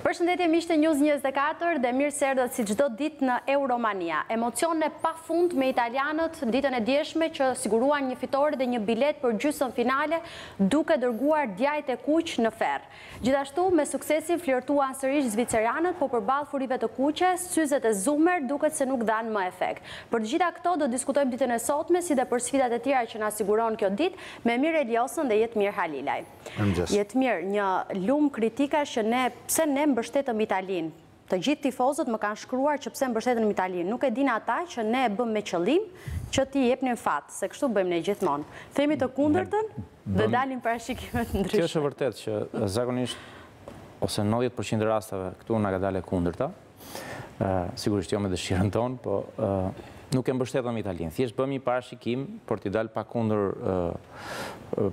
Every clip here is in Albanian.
Përshëndetje miq të News njëzet e katër dhe mirë se erdhët si çdo ditë në Euromania. Emocione pa fund me italianët ditën e djeshme që siguruan një fitore dhe një biletë për gjysmëfinale duke dërguar Djajtë e Kuq në ferr. Gjithashtu me suksesin flirtuan sërish zviceranët po përballë furive të kuqe, syzet e Sommer duket se nuk dhanë më efekt. Për të gjitha këto do diskutojmë ditën e sotme si dhe për sfidat e tjera që na siguron kjo ditë me Mirel Josën dhe Jetmir Halilaj. Jetmir, një lumë kritikash që ne, pse ne mbështetëm Italinë. Të gjithë tifozët më kanë shkruar që pse mbështetëm Italinë. Nuk e dinë ata që ne e bëmë me qëllim që t'i jepnim fat, se kështu bëjmë ne gjithmonë. Themi të kundërtën dhe dalin parashikimet ndryshe. Kjo është e vërtetë që zakonisht, ose 90% rasteve, këtu na ka dalë kundërta, Sigurisht jo me dëshirën tonë, po nuk e mbështetëm Italinë. Thjesht bëmë një parashikim për t'i dalë pak kundër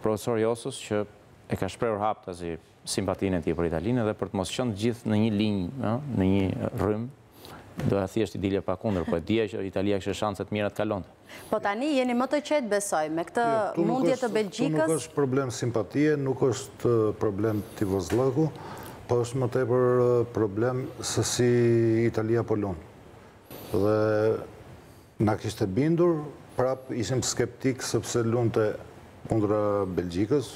profesor Josës që e ka shprehur haptazi simpatinë e tij për Italinë dhe për të mos qenë të gjithë në një linjë, në një rrymë, doja thjesht t'i dilja pak kundër, po e dija që Italia kishte shanse të mira të kalonte. Po tani jeni më të qetë besoj, me këtë mundje të Belgjikës... Këtu nuk është problem simpatie, nuk është problem tifozllëku, po është më tepër problem se si Italia po lun. Dhe na kishte bindur, prap ishim skeptikë sepse lunte Kundra Belgjikës,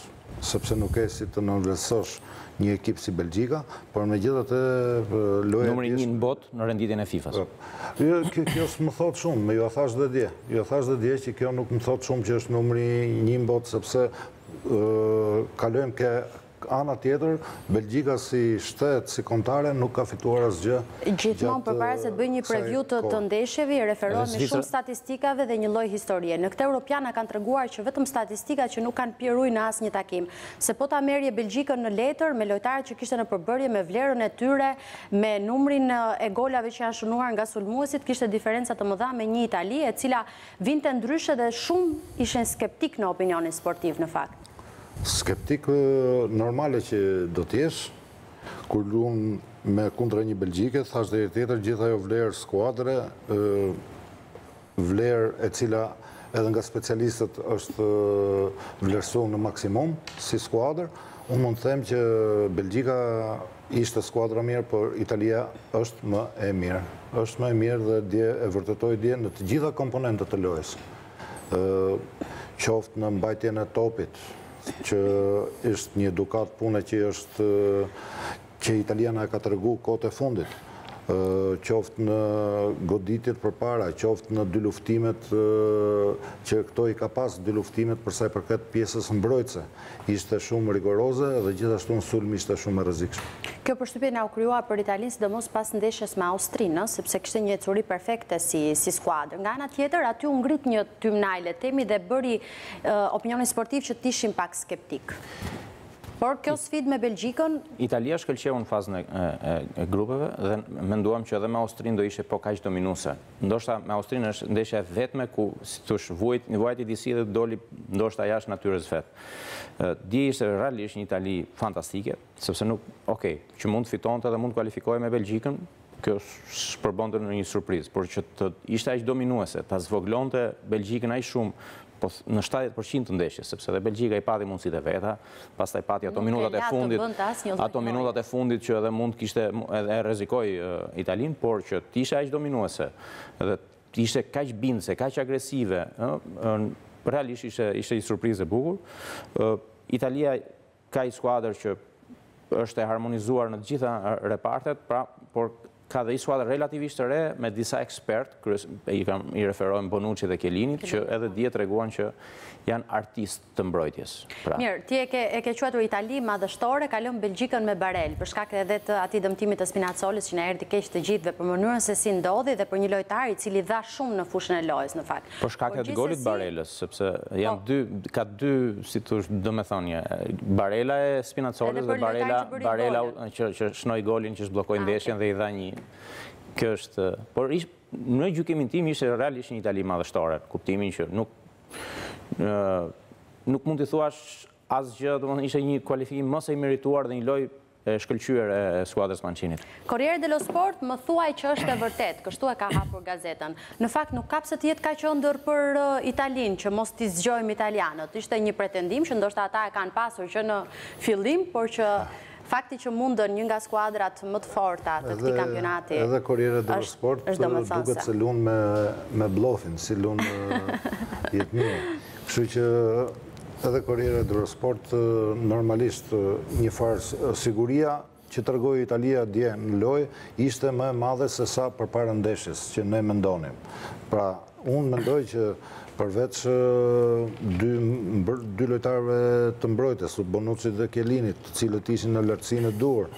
sepse nuk ke si të nënvlerësosh një ekip si Belgjika, por megjithatë loja e... Numri një në botë në renditjen e FIFA-s. Jo, kjo s'më thotë shumë, më jua thashë dhe dje. Jua thashë dhe dje që kjo nuk më thotë shumë që është numri një në botë, sepse kalojmë ke Ana tjetër, Belgjika si shtet, si kombëtare nuk ka fituar asgjë gjatë kësaj kohe. Gjithmonë përpara se të bëjmë një preview të të ndeshjeve i referohemi shumë statistikave dhe një lloj historie. Në këtë Europian na kanë treguar që vetëm statistikat që nuk kanë pirë ujë në asnjë takim. Se po ta merrje Belgjikën në letër me lojtarët që kishte në përbërje, me vlerën e tyre, me numrin e golave që janë shënuar nga sulmuesit, kishte diferenca të mëdha me një Itali e cila vinte ndryshe dhe shumë ishin skeptikë në opinionin sportiv në fakt. Skeptik normale që do të jesh kur lun me kundra një Belgjike, thashë dhe herë tjetër gjithë ajo vlerë skuadre, vlerë e cila edhe nga specialistët është vlerësuar në maksimum si skuadër, unë mund të them që Belgjika ishte skuadër e mirë, por Italia është më e mirë. Është më e mirë dhe dje e vërtetoi dje në të gjitha komponentët e lojës. qoftë në mbajtjen e topit, që është një edukatë pune që është që Italia na e ka tregu kohët e fundit, qoftë në goditjet përpara, qoftë në dyluftimet që këto i ka pas dyluftimet përsa i përket pjesës mbrojtëse. Ishte shumë rigoroze dhe gjithashtu në sulm ishte shumë e rrezikshme. Kjo përshtypje na u krijua për Italinë sidomos pas ndeshjes me Austrinë, ëh, sepse kishte një ecuri perfekte si si skuadër. Nga ana tjetër, aty u ngrit një tymnajë le të themi dhe bëri opinionin sportiv që të ishin pak skeptikë. Por kjo sfidë me Belgjikën? Italia shkëlqeu në fazën e grupeve dhe menduam që edhe me Austrinë do ishte po kaq dominuese. Ndoshta me Austrinë është ndeshja e vetme ku, si të thuash, vuajti, vuajti disi dhe doli ndoshta jashtë natyrës së vet. Dje ishte realisht një Itali fantastike, sepse nuk, ok, që mund të fitonte dhe mund të kualifikohej me Belgjikën, kjo s'përbënte ndonjë surprizë, por që të ishte aq dominuese, ta zvogëlonte Belgjikën aq shumë, Po në 70% të ndeshjes, sepse dhe Belgjika i pati mundësitë e veta, pastaj pati ato minutat e fundit, ato minutat e fundit që edhe mund të kishte, e rrezikoi Italinë, por që të ishte aq dominuese, dhe të ishte kaq bindëse, kaq agresive, realisht ishte një surprizë e bukur. Italia Ka një skuadër që është e harmonizuar në të gjitha repartet, pra, por ka dhe një skuadër relativisht të re me disa ekspertë, kryesisht i referohem Bonuccit dhe Chiellinit, që edhe dje treguan që janë artistë të mbrojtjes. Pra. Mirë, ti e ke quajtur Itali madhështore, kalon Belgjikën me barelë, për shkak edhe të atij dëmtimit të Spinazzolës që na erdhi keq të gjithëve për mënyrën se si ndodhi dhe për një lojtar i cili dha shumë në fushën e lojës në fakt. Për shkak e golit Barelës, sepse janë dy, ka dy, si të, domethënë, barela e Spinazzolës dhe Barela, Barela që shënoi golin, që zhbllokoi ndeshjen dhe i dha një. Kjo është, por ishte, në gjykimin tim ishte realisht një Itali madhështore, në kuptimin që nuk, nuk mund t'i thuash asgjë, domethënë ishte një kualifikim më se i merituar dhe një lojë e shkëlqyer e skuadrës së Mancinit. Corriere dello Sport, më thuaj që është e vërtetë, kështu e ka hapur gazetën. Në fakt nuk ka pse të jetë kaq ëndërr për Italinë, që mos t'i zgjojmë italianët. Ishte një pretendim që ndoshta ata e kanë pasur që në fillim, por që fakti që mundën një nga skuadrat më të forta të këtij kampionati. Edhe Corriere dello Sport duket se luan me blofin, si luan Jetmiri. Kështu që Edhe Corriere dello Sport normalisht një farë siguria që tregoi Italia dje në lojë ishte më e madhe se sa përpara ndeshjes që ne mendonim. Pra, unë mendoj që përveç dy dy lojtarëve të mbrojtjes, Bonuccit dhe Chiellinit, të cilët ishin në lartësinë e duhur,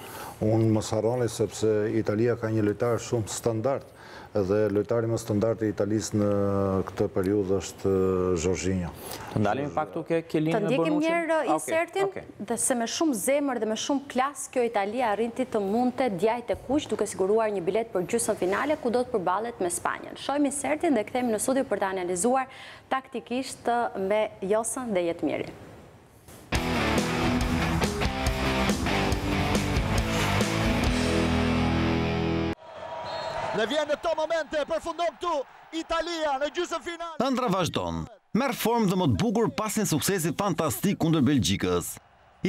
unë mos harroni sepse Italia ka një lojtar shumë standard, Dhe lojtari më standard i Italisë në këtë periudhë është Jorginho. Të ndalemi pak këtu te Chiellini me Bonuccin. Të ndjekim njëherë insertin dhe se me shumë zemër dhe me shumë klas kjo Itali arriti të mundte djajtë e kuq duke siguruar një biletë për gjysmëfinale ku do të përballet me Spanjën. Shohim insertin dhe kthehemi në studio për të analizuar taktikisht me Josën dhe Jetmirin. Dhe vjen në këto momente, përfundon këtu Italia në gjysmëfinale. Ëndrra vazhdon. Merr formë edhe më të bukur pas një suksesi fantastik kundër Belgjikës.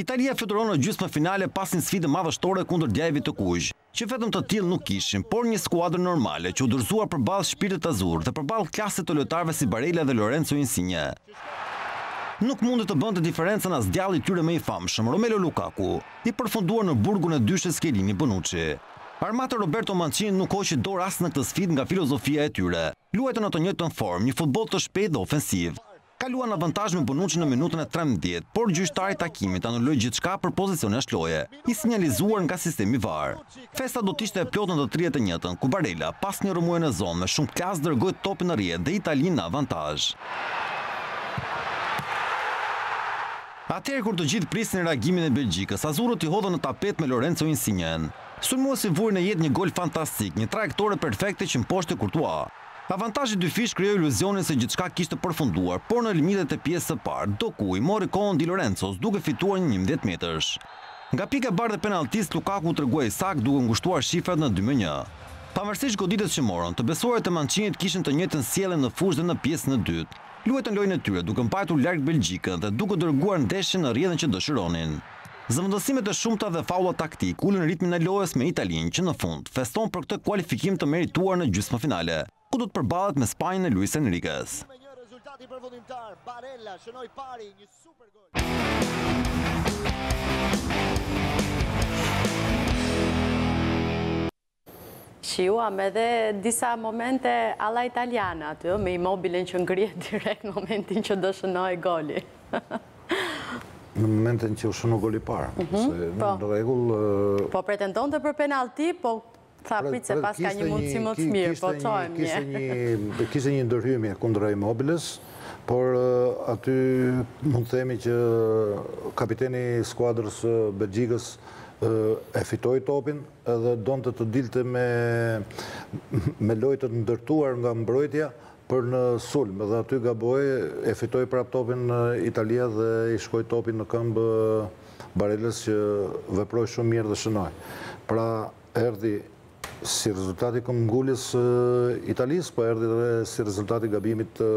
Italia fluturon në gjysmëfinale pas një sfide madhështore kundër Djajve të Kuq. që vetëm të tillë nuk ishin, por një skuadër normale, që u dorëzua përballë shpirtit azur dhe përballë klasit të lojtarëve si Barella dhe Lorenzo Insigne. Nuk mundi të bënte diferencën as djalli i tyre më i famshëm, Romelu Lukaku, i përfunduar në burgun e dyshes Chiellini, Bonucci. Armata e Roberto Mancinit nuk hoqi dorë as në këtë sfidë nga filozofia e tyre, luajtën në të njëjtën formë, një futboll të shpejtë dhe ofensiv. Kaluan në avantazh me Bonucci në minutën e trembëdhjetë, por gjyqtari i takimit anuloi gjithçka për pozicion jashtë loje, i sinjalizuar nga sistemi VAR. Festa do të ishte e plotë në të tridhjetë e njëtën, ku Barella, pas një rrëmuje në zonë me shumë klas dërgoi topin në rrjetë dhe Italinë në avantazh. Atëherë kur të gjithë prisnin reagimin e Belgjikës, azurët i hodhën në tapet me Lorenzo Insignen. Sulmuesi vuri në jetë një gol fantastik, një trajektore perfekte që mposhti Courtois. Avantazhi i dyfishtë krijoi iluzionin se gjithçka kishte përfunduar, por në limitet e pjesës së parë, Doku i mori kohën Di Lorencos, duke fituar një njëmbëdhjetë metrësh. Nga pika e bardhë e penalltisë, Lukaku u tregua i saktë duke ngushtuar shifrat në dy më një. Pavarësisht goditjes që morën, të besuarit e Mançinit kishin të njëjtën sjellje në fushë dhe në pjesën e dytë. Luajtën lojën e tyre, duke mbajtur larg Belgjikën dhe duke dërguar ndeshjen në rrjedhën që dëshironin. Zëvendësimet e shumta dhe faullat taktikë ulën ritmin e lojës me Italinë që në fund feston për këtë kualifikim të merituar në gjysmëfinale, ku do të përballet me Spanjën e Luis Enriques. Shijuam edhe disa momente a la italiane aty ë, me Immobilen që ngrihet direkt në momentin që do shënohej goli. Në momentin që u shënu goli i parë, se në rregull... Po pretendonte për penallti, po tha prit se paska një mundësi më të mirë, po çohem një. Kishte një ndërhyrje kundra Immobiles, por aty mund të themi që kapiteni i skuadrës së Belgjikës e fitoi topin, Edhe donte të dilte me me lojë të ndërtuar nga mbrojtja për në sulm dhe aty gaboi, e fitoi prapë topin Italia dhe i shkoi topi në këmbë Barellës që veproi shumë mirë dhe shënoi. Pra erdhi si rezultat i këmbënguljes së Italisë, po erdhi dhe si rezultat i gabimit të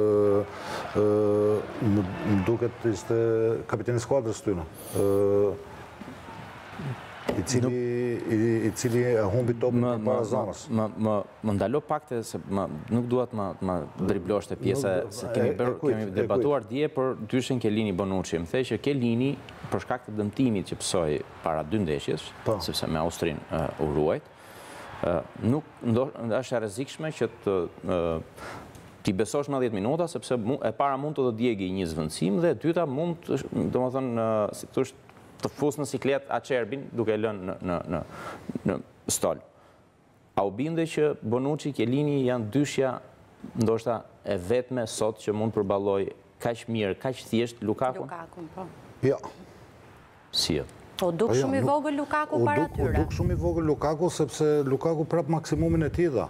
më duket ishte kapiteni i skuadrës së tyne. I cili, i cili humbi topin më, përpara zonës. Më, më, më ndalo pak të se më, nuk dua të më, më driblosh te pjesa, se kemi, bër, kemi debatuar dje për dyshen Kelini Bonucci. Më the që Kelini, për shkak të dëmtimit që pësoi para dy ndeshjesh, po. sepse me Austrinë uh, u ruajt, uh, nuk ndo, është e rrezikshme që të uh, t'i besosh 90 minuta, sepse e para mund të të djegë një zëvendësim, dhe e dyta mund, domethënë, si të thuash Të fusë në siklet Acerbin duke e lënë në në në në stol. A u binde që Bonucci, Chiellini janë dyshja ndoshta e vetme sot që mund të përballojë kaq mirë, kaq thjesht Lukakun? Lukakun, po. Jo. Si jo? Po u duk shumë i vogël Lukaku para tyre. U duk shumë i vogël Lukaku sepse Lukaku prap maksimumin e tij dha.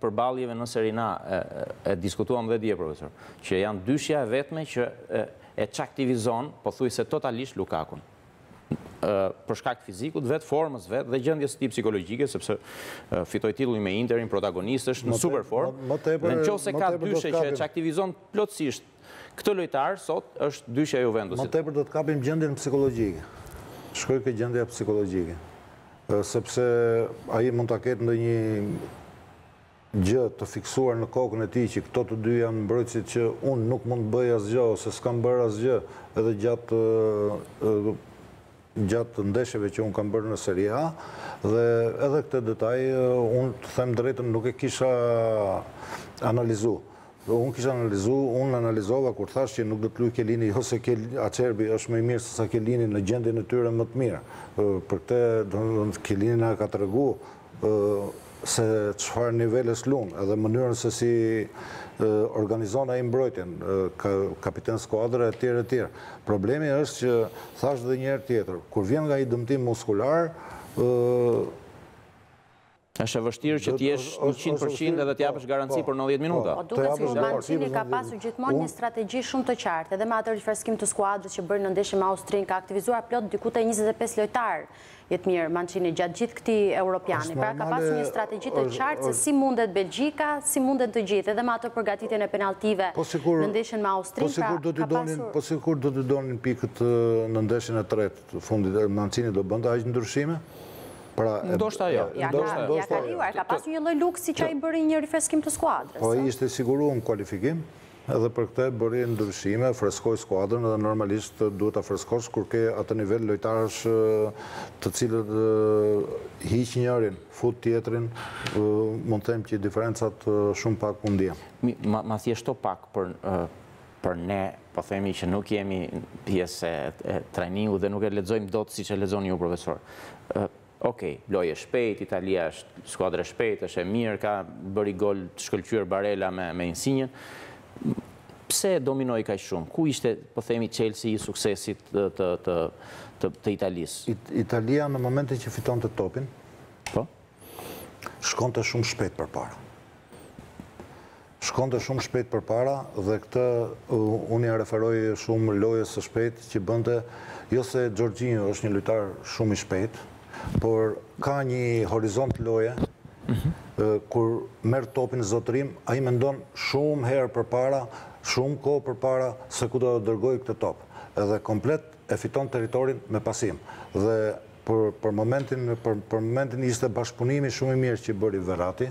përballjeve në Serie A, e diskutuam dhe dje profesor, që janë dyshja e vetme që e çaktivizon pothuajse totalisht Lukakun. Për shkak të fizikut të vet, formës së vet dhe gjendjes së tij psikologjike, sepse fitoi titullin me Interin, protagonist është në super formë. Në qoftë se ka dyshe që e çaktivizon plotësisht Këtë lojtar sot është dyshja e Juventusit. Më tepër do të kapim gjendjen psikologjike. Shkoi ke gjendja psikologjike. Sepse ai mund ta ketë ndonjë gjë të fiksuar në kokën e tij që këto të dy janë mbrojtësit që unë nuk mund të bëj asgjë ose s'kam bërë asgjë edhe gjatë gjatë ndeshjeve që unë kam bërë në Serie A dhe edhe këtë detaj unë të them të drejtën nuk e kisha analizu. Dhe unë kisha analizu, unë analizova kur thashë që nuk do të luj Kelini, jo se Kel, Acerbi është më i mirë se sa Kelini në gjendjen e tyre më të mirë. Për këtë, Kelini na ka tregu, se çfarë nivelesh lun, edhe mënyrën se si organizon ai mbrojtjen, kapiten skuadre etj etj. Problemi është që thashë dhe një herë tjetër, kur vjen nga një dëmtim muskular, Është e vështirë që të jesh njëqind për qind edhe të japësh garanci për nëntëdhjetë minuta. Po duket sikur Mancini ka pasur gjithmonë një strategji shumë të qartë, edhe me atë rifreskim të skuadrës që bëri në ndeshjen me Austrinë, ka aktivizuar plot diku te njëzet e pesë lojtarë. Jetë mirë, Mancini, gjatë gjithë këtij Europiani, pra ka pas një strategji të qartë se si mundet Belgjika, si mundet të gjithë, edhe me atë përgatitjen e penaltive po në ndeshjen me Austrinë, po pra ka pasur... Po sikur do t'i donin pikët në ndeshjen e tretë të fundit, dhe Mancini do bënte aq ndryshime? Pra, ndoshta jo. Ja ka krijuar, ka pas një lloj luksi që ai bëri një rifreskim të skuadrës. Po, e kishte sigurun kualifikimin, Edhe për këtë bëri ndryshime, freskoi skuadrën dhe normalisht duhet ta freskosh kur ke atë nivel lojtarësh të cilët hiq njërin, fut tjetrin, mund të them që diferencat shumë pak u ndjenë. Ma thjeshto pak për për ne, po themi që nuk jemi pjesë e trajningut dhe nuk e lexojmë dot siç e lexoni ju profesor. Ok, lojë e shpejtë, Italia është skuadër e shpejtë, është e mirë, ka, bëri gol të shkëlqyer Barella me me Insinjën. Pse e dominoi kaq shumë? Ku ishte, po themi, çelësi i suksesit të të të të Italisë? Italia në momentin që fitonte topin, po. Shkonte shumë shpejt përpara. Shkonte shumë shpejt përpara dhe këtë unë ia referoj shumë lojës së shpejtë që bënte, jo se Jorginho është një lojtar shumë i shpejtë, por ka një horizont loje kur merr topin në zotërim, ai mendon shumë herë përpara, shumë kohë përpara se ku do ta dërgojë këtë top. Edhe komplet e fiton territorin me pasim. Dhe për momentin ishte bashkëpunimi shumë i mirë që bëri Verratti.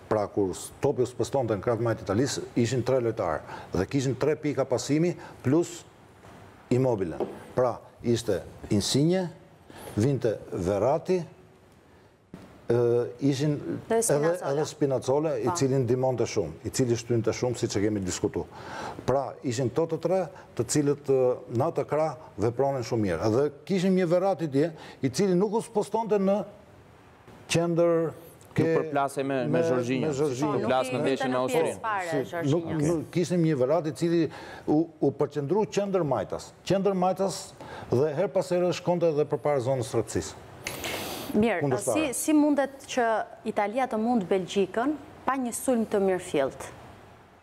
Pra kur topi u spostonte në krahun e majtë të Italisë, ishin tre lojtarë dhe kishin tre pika pasimi plus Immobilen. Pra ishte Insigne, vinte Verratti, ishte edhe Spinazzola, i cili ndihmonte shumë, i cili shtynte shumë siç e kemi diskutuar. Pra ishin këto të tre, të cilët në atë krah vepronin shumë mirë. Dhe kishim një Verratti dje, i cili nuk u spostonte në Qendër ke... Nuk përplasej me Zhorxhinjën, siç u përplas në ndeshjen me Austrinë. Kishim një Verratti i cili u përqendru qendër majtas. Qendër majtas dhe herë pas here shkonte dhe përpara zonës së rreptësisë. Mirë, si mundet që Italia të mundë Belgjikën pa një sulm të mirëfilltë?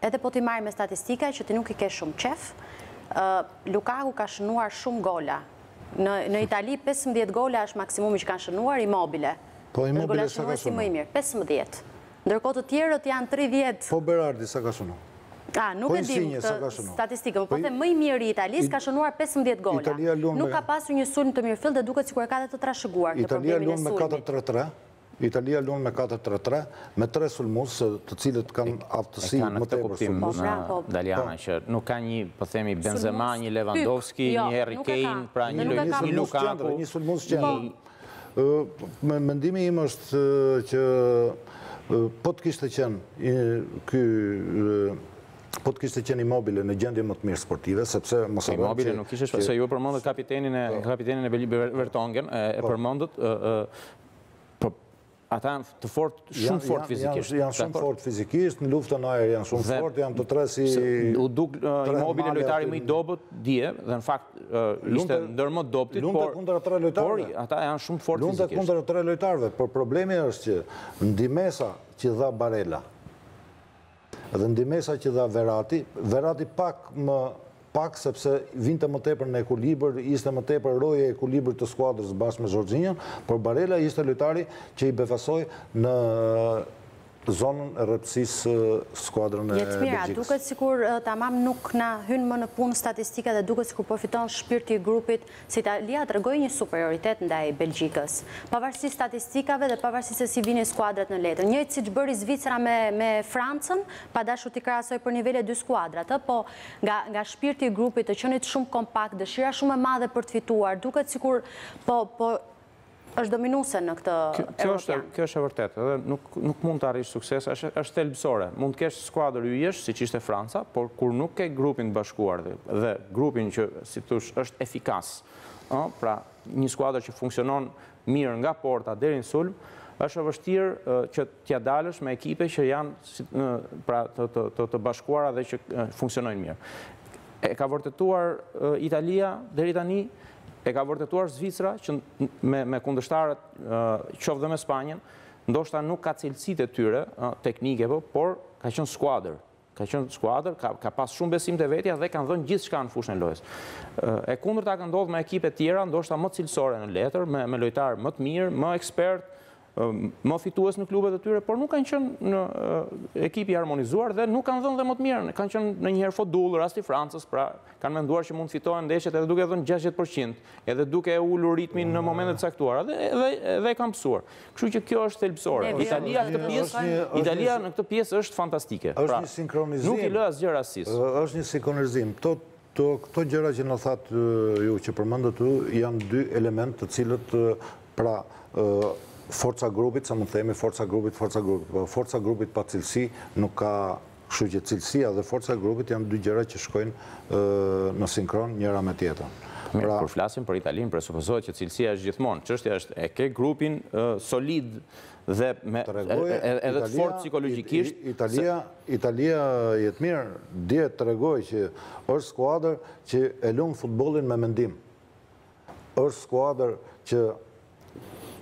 Edhe po t'i marrim me statistika që ti nuk i ke shumë qejf, Lukaku ka shënuar shumë gola. Në, në Itali 15 gola është maksimumi që kanë shënuar Immobile. Po Immobile sa ka shënuar? Më i mirë, 15. Ndërkohë të tjerët janë 30. Po Berardi sa ka shënuar? A, nuk po e dim këtë statistikën, po, po them më i mirë i Italisë ka shënuar 15 gola. Nuk ka pasur një sulm të mirëfilltë dhe duket sikur e ka dhe të trashëguar këtë problemin e sulmit. Italia luan me 4-3-3. Italia luan me katër tre tre, me tre sulmues, të cilët kanë aftësi më tepër sulmuese. E kam në këtë kuptim, Daliana, që nuk ka një, po themi, Benzema, një Lewandowski, një Harry Kane, pra një Lukaku. Një sulmues qendër. Mendimi im është që po të kishte qenë ky po të kishte qenë Immobile në gjendje më të mirë sportive, sepse mos e Immobile nuk ishte, se ju e përmendët kapitenin e Vertonghen, e përmendët Po, ata janë të fortë, shumë të fortë fizikisht. Janë shumë të fortë fizikisht, në luftën në ajër janë shumë të fortë, janë të tre si... U duk Immobile lojtari më i dobët, dje, dhe në fakt ishte ndër më të dobëtit, por ata janë shumë të fortë fizikisht. Lunte kundër tre lojtarëve, por problemi është që ndihmesa që dha Barella, Dhe ndihmesa që dha Verratti, Verratti pak më pak sepse vinte më tepër në ekuilibër, ishte më tepër roje e ekuilibrit të skuadrës bashkë me Jorginhon, por Barella ishte lojtari që i befasoi në zonën e rreptësisë skuadrën e Belgjikës. Jetmira, duket sikur tamam nuk na hynë më në punë statistikat dhe duket sikur po fiton shpirti i grupit se Italia tregoi një superioritet ndaj Belgjikës, pavarësisht statistikave dhe pavarësisht se si vinin skuadrat në letër. Njëjtë siç bëri Zvicra me me Francën, pa dashur t'i krahasoj për nivele dy skuadrat, ë, po nga nga shpirti i grupit, të qenit shumë kompakt, dëshira shumë e madhe për të fituar, duket sikur po po Është dominuse në këtë Europian. Kjo është e vërtetë, edhe nuk mund të arrish sukses, është thelbësore. Mund të kesh skuadër yjesh, siç ishte Franca, por kur nuk ke grupin të bashkuar dhe grupin që, si thosh, është efikas, ë, pra, një skuadër që funksionon mirë nga porta deri në sulm, është e vështirë që t'ia dalësh me ekipe që janë, pra, të bashkuara dhe që funksionojnë mirë. E ka vërtetuar Italia deri tani, ë, e ka vërtetuar Zvicra që me kundërshtarët qoftë dhe me Spanjën, ndoshta nuk ka cilësitë e tyre teknike, po, por ka qenë skuadër. Ka qenë skuadër, ka pas shumë besim te vetja dhe kanë dhënë gjithçka në fushën e lojës. E kundërta ka ndodh me ekipe tjera, ndoshta më cilësore në letër, me lojtarë më të mirë, më ekspertë, më fitues në klubet e tyre, por nuk kanë qenë një ekip i harmonizuar dhe nuk kanë dhënë dhe më të mirën. Kanë qenë ndonjëherë fodullë, rasti i Francës, pra kanë menduar që mund të fitohen ndeshjet edhe duke dhënë 60%, edhe duke e ulur ritmin në momente të caktuara dhe, dhe e kanë pësuar. Kështu që kjo është thelbësore. Italia, këtë pjesë, Italia në këtë pjesë është fantastike. Është pra, një sinkronizim. Nuk i lë asgjë rastësisë. Është një sinkronizim. Këto Këto gjëra që na thatë ju, që përmendët ju, janë dy elementë të cilët pra forca e grupit, sa mund të themi, forca e grupit, forca e grupit, po, forca e grupit pa cilësi nuk ka. Kështu që cilësia dhe forca e grupit janë dy gjëra që shkojnë në sinkron njëra me tjetrën. Mirë, pra- kur flasim për Italinë, presupozohet që cilësia është gjithmonë. Çështja është, e ke grupin solid dhe me edhe të fortë psikologjikisht. Italia Jetmira, dje të tregoi që është skuadër që e lun futbolin me mendim. është skuadër që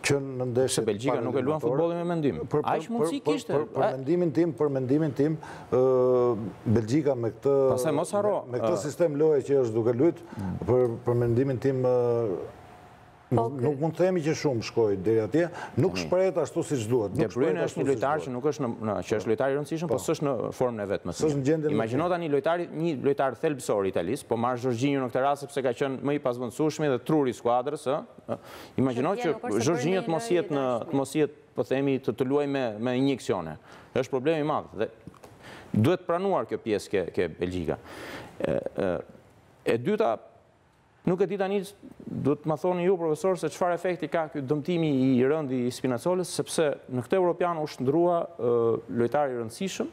që në ndeshje... Se Belgjika nuk e lun futbolin me mendim. Aq mundësi kishte? Për mendimin tim, për mendimin tim, Belgjika me këtë... Pasaj mos harro... Me këtë sistem loje që është duke lujtë, për mendimin tim... Po, nuk mund të themi që shumë shkoi deri atje, nuk shprehet ashtu siç duhet. De Bruyne është një lojtar që nuk është në, që është, po, lojtar i rëndësishëm, po, po s'është në formën e vet më të mirë. Imagjino tani lojtar një lojtar thelbësor i Italisë, po marr Jorginho në këtë rast sepse ka qenë më i pazvendësueshmi dhe truri i skuadrës, ë. Imagjino që Jorginho të mos jetë në të mos jetë, po themi, të të luajë me me injeksione. Është problem i madh dhe duhet pranuar kjo pjesë ke ke Belgjika. E dyta, Nuk e di tani, duhet të ma thoni ju, profesor, se çfarë efekti ka ky dëmtimi i rëndë i Spinacolës, sepse në këtë Europian u shndërrua lojtar i rëndësishëm,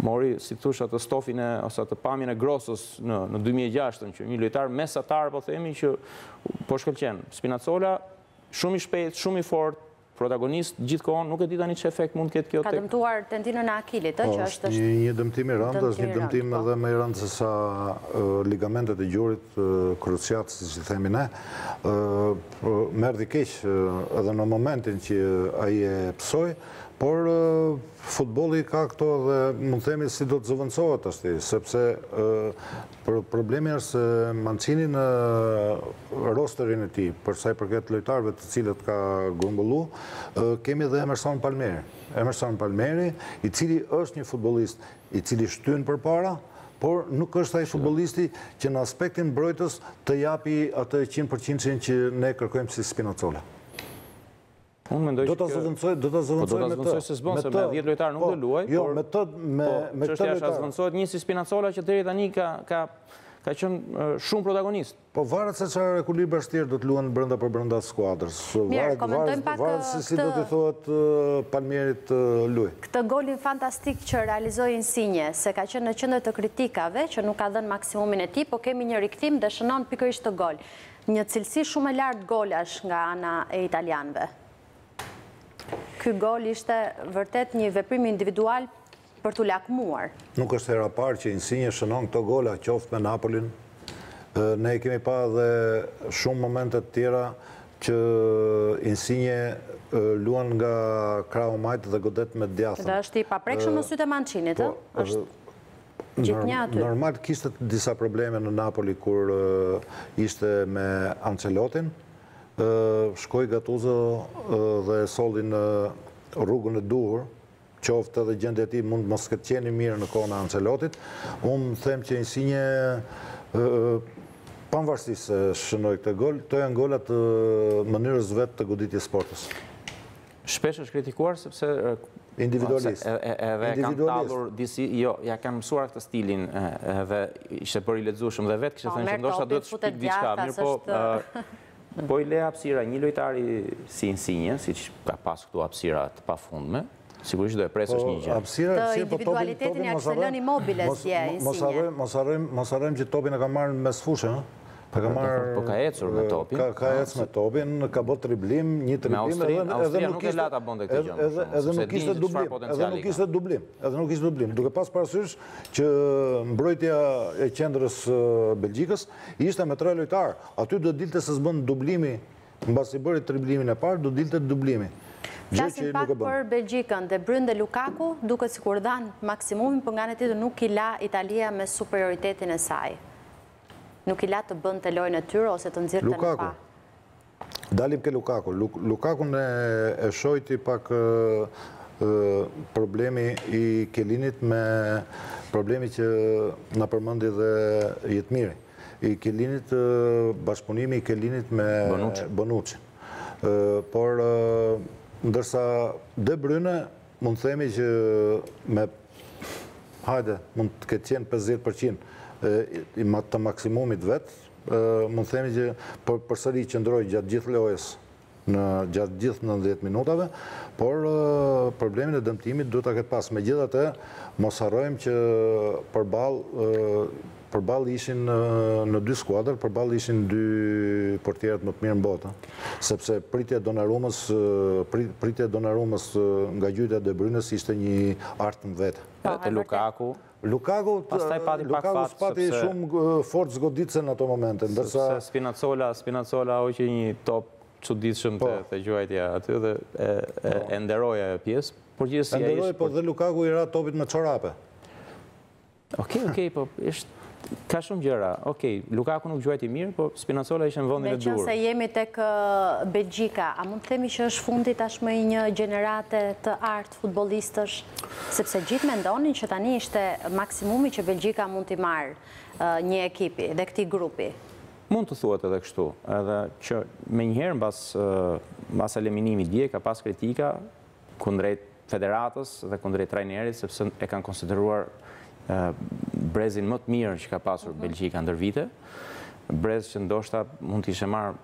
mori, si të thuash, atë stofin e, ose atë pamjen e Grosos në, në 2006, që një lojtar mesatar, po themi, që po shkëlqen. Spinacola, shumë i shpejt, shumë i fort, Protagonist gjithë kohën, nuk e di tani ç'efekt mund të ketë kjo tek. Ka dëmtuar tendinën e akilit, ëh, që është është. Është një dëmtim i rëndë, është një dëmtim edhe më i rëndë se sa ligamentet e gjurit, kruciat siç i themi ne. Më erdhi keq edhe në momentin që ai e pësoi, por futbolli ka këto dhe mund të themi si do të zëvendësohet tash, sepse Problemi është se Mancini në rosterin e tij, për sa i përket lojtarëve të cilët ka grumbullu, kemi dhe Emerson Palmeri. Emerson Palmeri, i cili është një futbollist, i cili shtyn përpara, por nuk është ai futbollisti që në aspektin mbrojtës të japi atë 100% që ne kërkojmë si Spinazzola. Unë mendoj që... Do ta zëvendësojë, do ta zëvendësojë po, me të. Do ta zëvendësojë se s'bën, se me dhjetë lojtarë nuk po, do luajë. Jo, me të, me po, të lojtarë. Çështja, zëvendësohet një si Spinacola që deri tani ka ka ka qenë shumë protagonist. Po varet se çfarë rregulli bashkë të tjerët do të luajnë brenda për brenda skuadrës. Mirë, komentojmë pak këtë... Varet se si do t'i thotë Palmjerit luj. Këtë golin fantastik që realizoi Insinje, se ka qenë në qendër të kritikave, që nuk ka dhënë maksimumin e tij, po kemi një rikthim dhe shënon pikërisht këtë gol. Një cilësi shumë e lartë golash nga ana e italianëve. Ky gol ishte vërtet një veprim individual për t'u lakmuar. Nuk është hera e parë që Insigne shënon këto gola, qoftë me Napolin, ne e kemi pa edhe shumë momente të tjera që Insigne luan nga krahu i majtë dhe godet me të djathtën. Dhe është i paprekshëm në sytë e Mançinit, ë? Po, është Normal kishte disa probleme në Napoli kur ishte me Ançelotin. Shkoi Gattuso dhe e solli në rrugën e duhur, qoftë edhe gjendja e tij mund mos të ketë qenë e mirë në kohën e Ançelotit. Unë them që Insigne pavarësisht se shënoi këtë gol, këto janë gola të mënyrës së vet të goditjes së portës. Shpesh është kritikuar sepse individualist. Edhe e kanë tallur disi, jo, ia kanë mësuar këtë stilin dhe ishte bërë i lexueshëm dhe vetë kishte po, thënë që ndoshta duhet të shpik diçka, mirëpo po i le hapësira një lojtari si Insigne, siç ka pas këtu hapësira të pafundme, sigurisht do e presësh po, është një gjë. Hapësira, po individualitetin e ka si Immobile si Insigne. Mos harrojmë që topin e ka marrë në mes fushë, Po ka marrë... Po ka ecur me topin. Ka, ka ec me topin, ka bërë triblim, një triblim edhe, edhe, edhe nuk ishte... La ta bënte këtë gjënë. Edhe, edhe nuk ishte dublim, edhe nuk ishte dublim, edhe nuk ishte dublim. Duke pas parasysh që mbrojtja e qendrës së Belgjikës ishte me tre lojtarë. Aty do dilte se s'bën dublimi, mbasi bëri triblimin e parë, do dilte dublimi. Flasim pak për Belgjikën, De Bruyne dhe Lukaku, duket sikur dhanë maksimumin, por nga ana tjetër nuk i la Italia me superioritetin e saj. Nuk i la të bënte lojën e tyre ose të nxirrte në pah. Lukaku. Dalim ke Lukaku. Lukakun e shojti pak problemi i Kelinit me problemi që na përmendi dhe Jetmiri. I Kelinit, bashkëpunimi i Kelinit me Bonucci. Por, ndërsa De Bruyne Mund të themi që me hajde, mund të ketë qenë 50% të maksimumit të vet, mund të themi që përsëri qëndroi gjatë gjithë lojës në gjatë gjithë 90 minutave, por problemin e dëmtimit duhet ta ketë pas. Megjithatë, mos harrojmë që përballë Përballë ishin në dy skuadra, përballë ishin dy portierët më të mirë në botë, sepse pritja e Donnarumës, pritja e Donnarumës nga gjuajtja e De Bruynes ishte një art më vete. Po, te Lukaku. Lukaku, Lukaku s'pati shumë forcë goditëse në ato momente, ndërsa... Sepse Spinazzola, Spinazzola hoqi një top çuditshëm po. te gjuajtja aty dhe e po. nderoi ajo pjesë. Përgjithësisht ai. Nderoi po dhe Lukaku i ra topit me çorape. Okej, okej, po ishte, ka shumë gjëra. Okej, Lukaku nuk gjuajti mirë, po Spinazzola ishte në vendin e duhur. Meqenëse jemi tek Belgjika, a mund të themi që është fundi tashmë i një gjenerate të artë futbollistësh? Sepse gjithë mendonin që tani ishte maksimumi që Belgjika mund t'i marrë një ekipi dhe këtij grupi. Mund të thuhet edhe kështu, edhe që menjëherë mbas eliminimit dje, ka pas kritika, kundrejt federatës dhe kundrejt trajnerit, sepse e kanë konsideruar brezin më të mirë që ka pasur mhm. Belgjika ndër vite, brez që ndoshta mund të kishe marrë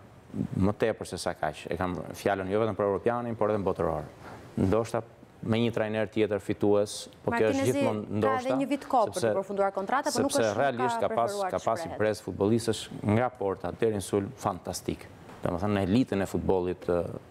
më tepër se sa kaq. E kam fjalën jo vetëm për europianin, por edhe në botëror. Ndoshta me një trajner tjetër fitues, po kjo është gjithmonë ndoshta. Martinezi ka edhe një vit kohë për të përfunduar kontratën, por nuk është shumë ka preferuar të shprehet. Sepse realisht ka pas një brez futbollistësh nga porta, deri në sulm, fantastik. Domethënë, në elitën e futbollit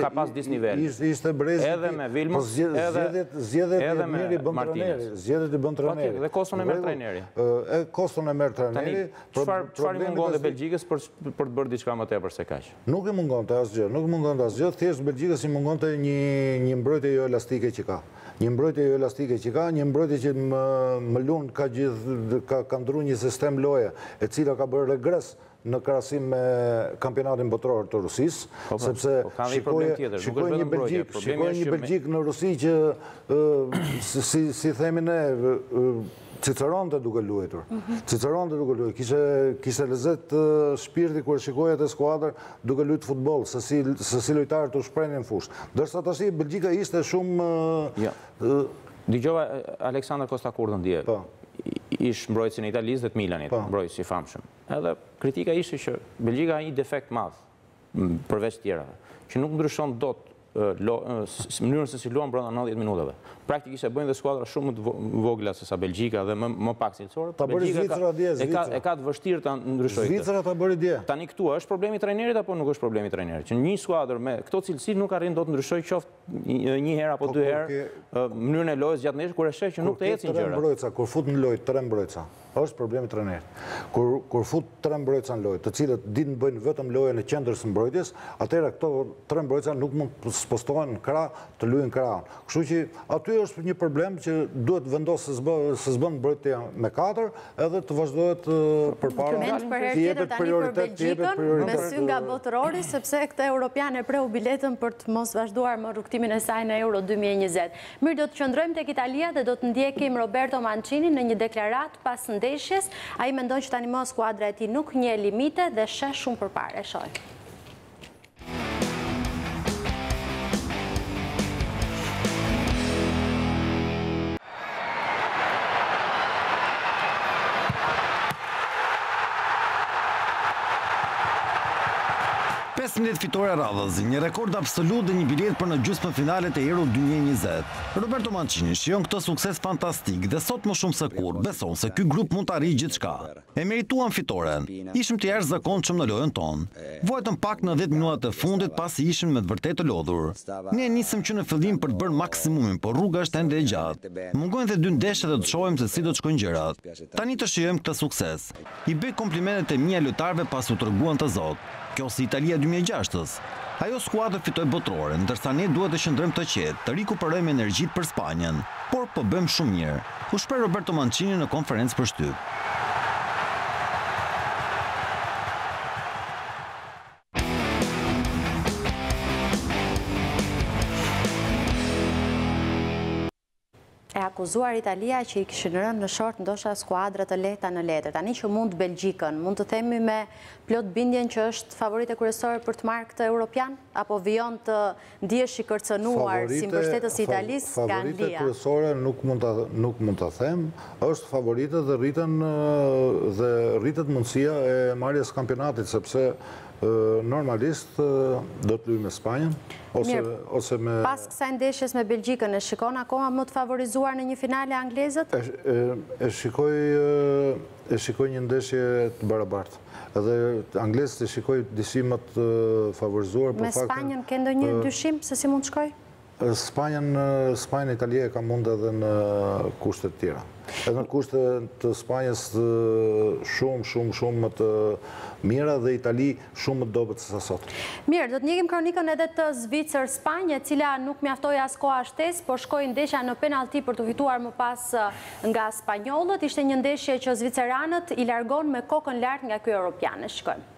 Ka pas disë nivele. Ishte, ishte brezi. Edhe me Vilmots, po zgjedh, edhe zgjedhjet, zgjedhjet edhe me Martinez bën trajneri, zgjedhjet i bën trajneri. Dhe koston e merr trajneri. E koston e merr trajneri. Çfarë çfarë i mungon dhe Belgjikës për për të bërë diçka më tepër se kaq? Nuk i mungonte asgjë, nuk i mungonte asgjë, thjesht Belgjikës i mungonte një një mbrojtje jo elastike që ka. Një mbrojtje jo elastike që ka, një mbrojtje që më më luan ka gjithë ka ka ndrru një sistem loje, e cila ka bërë regres në krahasim me Kampionatin Botëror të Rusisë, po, po, sepse po, shikoj një Belgjikë, shikoj një Belgjikë në Rusi që si themi ne cicëronte duke lujtur. Mhm. Cicëronte duke lujtur. Kishte lezet shpirti kur e shikoje atë skuadër duke lujt futbol, se si lojtarët u shprehnin n'fushë. Ndërsa tashti Belgjika ishte shumë... Jo. Dëgjova Alessandro Costacurtën dje. Po. Ish mbrojtësin e Italisë dhe të Milanit. Po. Mbrojtës i famshëm. Edhe kritika ishte që Belgjika ka një defekt të madh, përveç të tjerave, që nuk ndryshon dot mënyrën se si luan brenda nëntëdhjetë minutave. Praktikisht e bëjnë dhe skuadra shumë më të vogla se sa Belgjika dhe më pak cilësore, por Belgjika e ka të vështirë ta ndryshojë këtë. Tani këtu a është problem i trajnerit apo nuk është problem i trajnerit, që një skuadër me këto cilësi nuk arrin dot të ndryshojë qoftë një herë apo dy herë mënyrën e lojës gjatë ndeshjes kur e sheh që nuk të ecin gjërat. Kur fut në lojë tre mbrojtësa, Është problem i trajnerit. Kur kur fut tre mbrojtësa në lojë, të cilët dinë të bëjnë vetëm lojën e qendrës së mbrojtjes, atëherë këto tre mbrojtësa nuk mund të spostohen në krah, të luajnë krahun. Kështu që aty është një problem që duhet të vendos se s'bë se s'bën mbrojtje me katër, edhe të vazhdohet përpara. Mend për herën tjetër tani për Belgjikën, me sy nga botërori, sepse këtë europian e preu biletën për të mos vazhduar më rrugëtimin e saj në Euro dy mijë e njëzet. Mirë, do të qëndrojmë tek Italia dhe do të ndjekim Roberto Mancinin në një deklaratë pas ndeshjes. Ai mendon që tanimë skuadra e tij nuk njeh limite dhe sheh shumë përpara. E shohim. Pesëmbëdhjetë fitore radhazi, një rekord absolut dhe një biletë për në gjysmëfinalet e Euro dy mijë e njëzet. Roberto Mancini shijon këtë sukses fantastik dhe sot më shumë se kurrë beson se ky grup mund të arrijë gjithçka. E merituam fitoren. Ishim të jashtëzakonshëm në lojën tonë. Vuajtëm pak në dhjetë minutat e fundit pasi ishim me të vërtetë të lodhur. Ne e nisëm që në fillim për të bërë maksimumin, por rruga është ende e gjatë. Mungojnë dhe dy ndeshje dhe do të shohim se si do të shkojnë gjërat. Tani të shijojmë këtë sukses. I bëj komplimentet e mia lojtarëve pasi u treguan të zotë. Kjo si Italia dy mijë e gjashtë. Ajo skuadër fitoi Botëroren, ndërsa ne duhet të qëndrojmë të qetë, të rikuperojmë energjitë për Spanjën. Por, po bëjmë shumë mirë. U shpreh Roberto Mancini në konferencë për shtyp. e akuzuar Italia që i kishin rënë në short ndoshta skuadra të lehta në letër. Tani që mundi Belgjikën, mund të themi me plot bindjen që është favorite kryesore për të marrë këtë Europian? Apo vijon të ndihesh i kërcënuar si mbështetës i Italisë nga Anglia? Favorite kryesore nuk mund ta them, është favorite dhe rritet mundësia e marrjes së kampionatit, sepse Normalisht do të lujë me Spanjën ose me... Pas kësaj ndeshjes me Belgjikën, e shikon akoma më të favorizuar në një finale anglezët? E shikoj e shikoj një ndeshje të barabartë. Edhe anglezët e shikoj disi më të favorizuar... Me Spanjën ke ndonjë dyshim se si mund të shkojë? Spanjën, Spanjën Italia e ka mund edhe në kushte të tjera. Edhe në kushte të Spanjës shumë, shumë, shumë më të mira dhe Itali shumë më të dobët se sa sot. Mirë, do të ndjekim kronikën edhe të Zvicër Spanjë, e cila nuk mjaftoi as koha shtesë, por shkoi ndeshja në penalti për t'u fituar më pas nga Spanjollët. Ishte një ndeshje që Zviceranët i largon me kokën lart nga ky Europian. E shikojmë.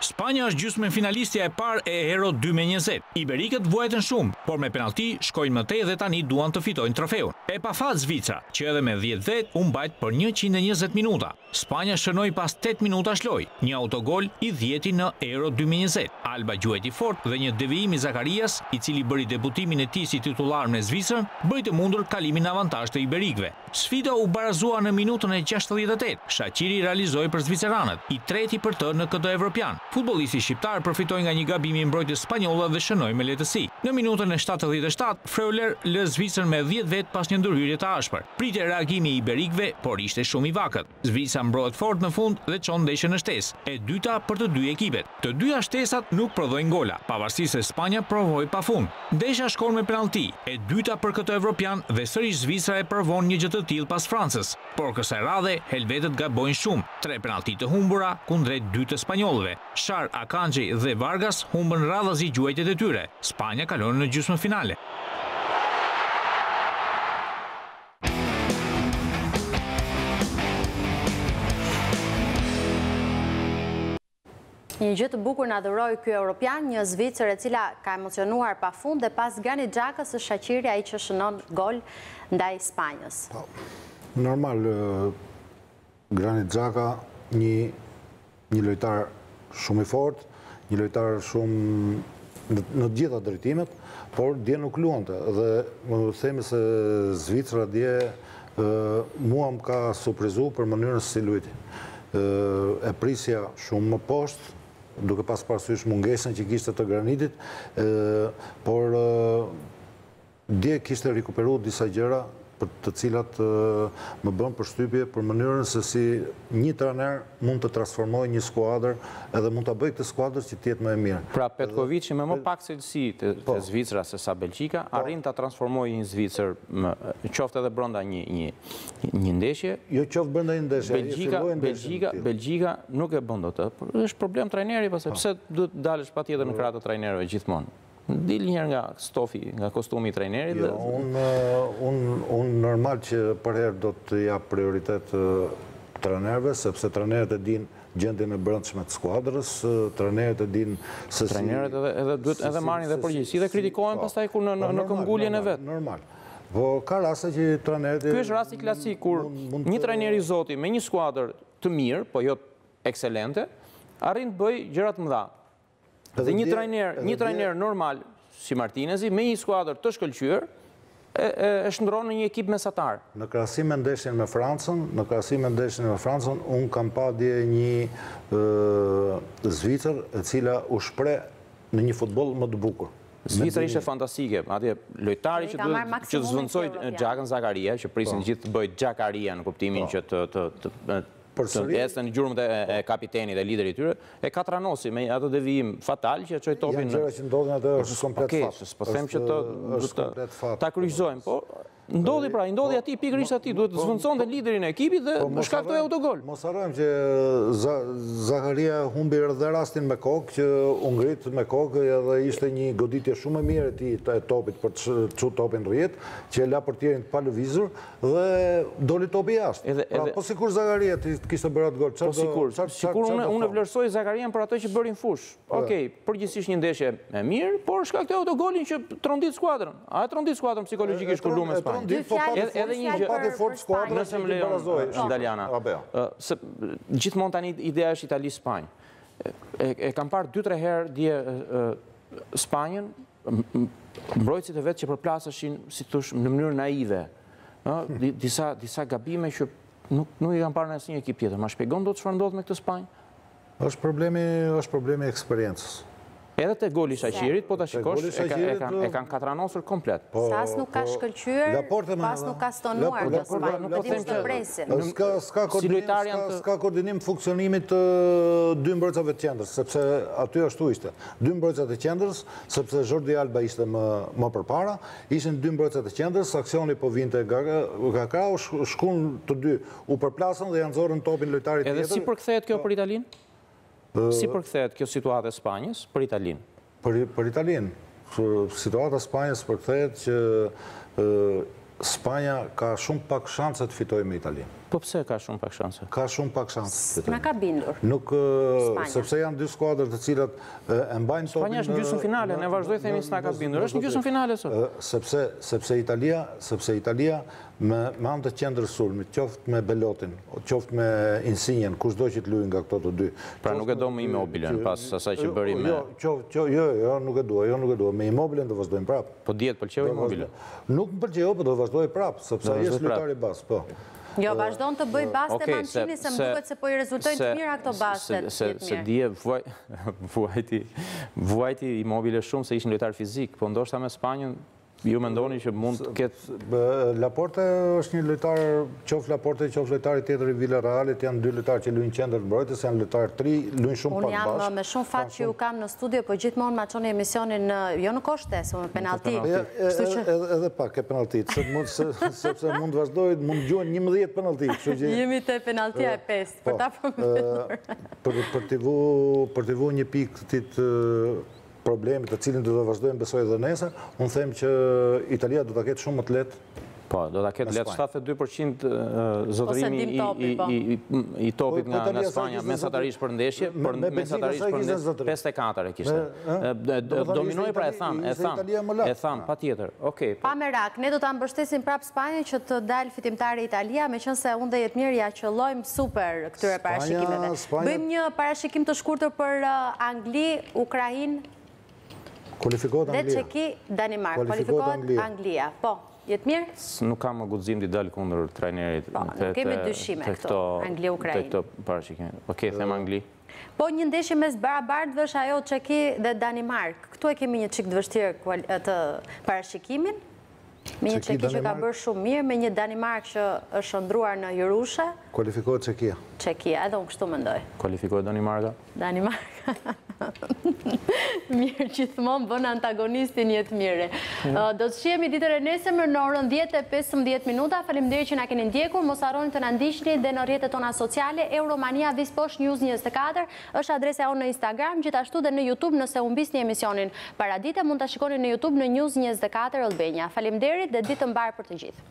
Spanja është gjysmëfinalistja e parë e Euro dy mijë e njëzet. Iberikët vuajtën shumë, por me penallti shkojnë më tej dhe tani duan të fitojnë trofeun. E pafat Zvicra, që edhe me dhjetë vetë u mbajt për njëqind e njëzet minuta. Spanja shënoi pas tetë minutash lojë, një autogol i dhjeti në Euro dy mijë e njëzet. Alba gjuajti fort dhe një devijim i Zakarias, i cili bëri debutimin e tij si titullar me Zvicrën, bëri të mundur kalimin në avantazh të iberikëve. Sfida u barazua në minutën e gjashtëdhjetë e tetë, Shaqiri realizoi për zviceranët, i treti për të në këtë evropian. Futbollisti shqiptar përfitoi nga një gabim i mbrojtjes spanjolle dhe shënoi me lehtësi. Në minutën e shtatëdhjetë e shtatë, Freuler lë Zvicrën me dhjetë vetë pas një ndërhyrje të ashpër. Pritej reagimi i iberikëve, por ishte shumë i vakët. Zvicra mbrohet fort në fund dhe çon ndeshjen në shtesë, e dyta për të dy ekipet. Të dyja shtesat nuk prodhojnë gola, pavarësisht se Spanja provoi pafund. Ndeshja shkon me penallti, e dyta për këtë evropian dhe sërish Zvicra e provon një gjë të tillë pas Francës. Por kësaj radhe, helvetët gabojnë shumë, tre penallti të humbura kundrejt dy të spanjollëve. Shar, Akanji dhe Vargas humbën radhazi gjuajtjet e tyre, Spanja kalon në gjysmëfinale. Një gjë të bukur na dhuroi ky europian, një Zvicër e cila ka emocionuar pafund dhe pas Granit Xhakës është Shaqiri ai që shënon gol ndaj Spanjës. Po. Normal Granit Xhaka një një lojtar shumë i fortë, një lojtar shumë në të gjitha drejtimet, por dje nuk luante dhe mund të themi se Zvicra dje mua më ka suprizu për mënyrën si lujti. E prisja shumë më poshtë, duke pas parasysh mungesën që kishte të Granitit, por Dje kishte rikuperu disa gjëra për të cilat më bën përshtypje për mënyrën se si një trajner mund të transformojë një skuadër edhe mund ta bëjë këtë skuadër që të jetë më e mirë. Pra Petkoviqi me më pak cilësi te Zvicra se sa Belgjika arrin ta transformojë një Zvicër qoftë edhe brenda një një një ndeshje. Jo qoftë brenda një ndeshje, ai e filloi ndeshjen. Belgjika, Belgjika, Belgjika nuk e bën dot këtë. Është problem trajneri pastaj. Pse duhet të dalësh patjetër në krah të trajnerëve gjithmonë? Dil njëherë nga stofi, nga kostumi i trajnerit. Jo, unë normal që përherë do të jap prioritet trenerëve, sepse trenerët e dinë gjendjen e brendshme të skuadrës, trenerët e dinë se si... Trenerët edhe duhet edhe të marrin dhe përgjegjësi, dhe kritikohen pastaj kur në po, këmbënguljen e vet. Normal, normal. Po, ka raste që trenerët e... Ky është rasti klasik, kur një trener i zoti me një skuadër të mirë, po jo ekselente, arrin të bëjë gjëra të mëdha. Dhe një trajner, një trajner normal si Martinezi me një skuadër të shkëlqyer e shndërron në një ekip mesatar. Në krahasim me ndeshjen me Francën, në krahasim me ndeshjen me Francën, unë kam pa dje një Zvicër e cila u shpreh në një futboll më të bukur. Zvicra ishte fantastike, dje lojtari që duhet që të zëvendësojë Xhakën Zakaria, që prisin gjithë të bëhet Xhakaria në kuptimin po. që të Të ecte në gjurmët e kapitenit dhe liderit të tyre, e katranosi me atë devijim fatal që e çoi topin në... Janë gjëra që ndodhin ajo është komplet fat. Okej, s'po them që të... është komplet fat. Ta kryqëzojmë, po... Ndodhi pra, i ndodhi po, atij, pikërisht atij, duhet të zëvendësonte liderin e ekipit dhe po, shkaktoi autogol. Mos harrojmë që Zakaria humbi dhe rastin me kokë, që u ngrit me kokë dhe ishte një goditje shumë e mirë e tij e topit për të çu topin në rrjetë, që e la portierin të palëvizur, Dhe doli topi jashtë. Pra po sikur Zakaria të kishte bërë atë gol. Po sikur. Sikur unë vlerësoj Zakarian për atë që bëri në fushë. Okej, përgjithësisht një ndeshje e mirë, por shkaktoi autogolin që tronditi skuadrën. A e trondit skuadrën psikologjikisht kur lun me Spanjën? Trondit, po pati forcë. Edhe një gjë. Po pati forcë skuadrën. Nëse më lejon Daliana. Se gjithmonë tani ideja është Itali-Spanjë. E kam parë 2-3 herë dje Spanjën, mbrojtësit e vet që përplaseshin, si të, në mënyrë naive, disa gabime që nuk i kam parë në asnjë ekip tjetër. Ma shpjegon dot çfarë ndodh me këtë Spanjë? është problemi, është problemi i eksperiencës. Edhe te goli i Shaqirit, po të shikosh, e kanë katranosur komplet. Po, s'as nuk ka, po, shkëlqyer, po as nuk ka stonuar, në Spanjë, nuk e dimë ç'të presim. S'ka koordinim funksionimi të dy mbrojtësave të qendrës, sepse aty ashtu ishte. Dy mbrojtësat e qendrës, sepse Jordi Alba ishte më përpara, ishin dy mbrojtësat e qendrës, aksioni po vinte nga nga krahu, shkuan të dy, u përplasën dhe ia nxorën topin lojtarit tjetër. Edhe si përkthehet kjo për Italinë? Si përkthehet kjo situatë e Spanjës për Italinë? Për për Italinë, situata e Spanjës përkthehet që Spanja ka shumë pak shanse të fitojë me Italinë. Po pse ka shumë pak shanse? Ka shumë pak shanse të fitojë. S'na ka bindur. Nuk, sepse janë dy skuadra të cilat e mbajnë topin. Spanja është në gjysmëfinale, ne vazhdojmë themi s'na ka bindur. Është në gjysmëfinale sot. Sepse, sepse Italia, sepse Italia me me anë të qendërsulmit, qoftë me Belotin, qoftë me Insinjen, kushdo që të luajë nga këta të dy. Pra nuk e do më Immobilen pas asaj që bëri me. Jo, jo, jo, jo, nuk e dua, jo, nuk e dua. Me Immobilen do vazhdojë prapë. Po dje të pëlqeu Immobile? Nuk më pëlqeu, po do të vazhdojë prapë, sepse ai është lojtar bazë, po. Jo, vazhdon të bëjë baste Mancini se më duket se po i rezultojnë të mira këto bastet. Se se dje vuajti vuajti Immobile shumë se ishin lojtarë fizikë, po ndoshta me Spanjën ju mendoni që mund të ketë Laporte është një lojtar Qoftë Laporte, qoftë lojtari tjetër i Villarrealit, janë dy lojtarë që luajnë qendër mbrojtës, janë lojtarë të rinj, luajnë shumë pak bashkë. Unë jam me shumë fat që ju kam në studio, po gjithmonë ma çoni emisionin në, jo në kohë shtesë, po me penallti. Edhe pak te penalltitë, sepse mund të vazhdojë, mund të gjuhen njëmbëdhjetë penallti, kështu që. Jemi te penalltia e pestë, për ta përmbyllur. Për t'i vënë një pikë këtij të problemi të cilin do ta vazhdojmë besoj edhe nesër, unë them që Italia do ta ketë shumë më të lehtë Po, do ta ketë lehtë 72% zotërimi i po. topit nga po, Spanja, mesatarisht për ndeshje, mesatarisht për ndeshje, 54 e kishte. Dominoi pra e thamë, e thamë, e thamë, patjetër. Pa merak, ne do ta mbështesim prapë Spanjën që të dalë fitimtare Italia, meqenëse unë dhe Jetmiri ia qëllojmë super. këtyre parashikimeve. Bëjmë një parashikim të shkurtër për uh, Angli, Ukrainë dhe Çeki, Danimarkë. Kualifikohet Anglia. Po Jetmiri? Nuk kam më guxim të dal kundër trajnerit. Po, nuk kemi dyshime këtu, Angli, Ukrainë. Te ky parashikim. Oke, themi Angli. Po një ndeshje mes të barabartëve është ajo Çeki dhe Danimarkë. Këtu e kemi një çik të vështirë parashikimin. Një Çeki që ka bërë shumë mirë me një Danimarkë që është shndërruar në Hirushe. Kualifikohet Çekia. Çekia, edhe unë kështu mendoj. Kualifikohet Danimarka. Danimarka. Mirë, gjithmonë bën antagonistin Jetmiri. Do të shihemi ditën e nesërmë në orën 10 e 15 minuta. Faleminderit që na keni ndjekur. Mos harroni të na ndiqni dhe në rrjetet tona sociale Euromania Visposh News 24. Është adresa jonë në Instagram, gjithashtu dhe në Youtube nëse humbisni emisionin paradite mund ta shikoni në Youtube në News njëzet e katër Albania. Faleminderit dhe ditë të mbarë për të gjithë.